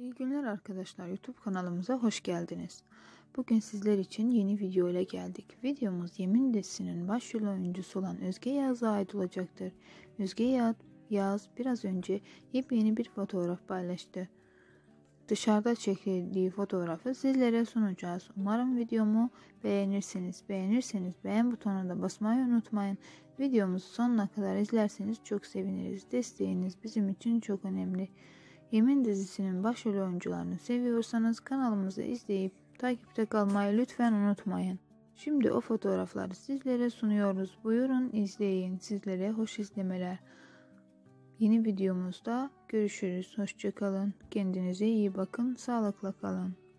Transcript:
İyi günler arkadaşlar. YouTube kanalımıza hoş geldiniz. Bugün sizler için yeni video ile geldik. Videomuz Yemin dizisinin başrol oyuncusu olan Özge Yağız'a ait olacaktır. Özge Yağız, biraz önce yepyeni bir fotoğraf paylaştı. Dışarıda çekildiği fotoğrafı sizlere sunacağız. Umarım videomu beğenirsiniz. Beğenirseniz beğen butonuna basmayı unutmayın. Videomuzu sonuna kadar izlerseniz çok seviniriz. Desteğiniz bizim için çok önemli. Yemin dizisinin başrol oyuncularını seviyorsanız kanalımızı izleyip takipte kalmayı lütfen unutmayın. Şimdi o fotoğrafları sizlere sunuyoruz. Buyurun izleyin. Sizlere hoş izlemeler. Yeni videomuzda görüşürüz. Hoşçakalın. Kendinize iyi bakın. Sağlıkla kalın.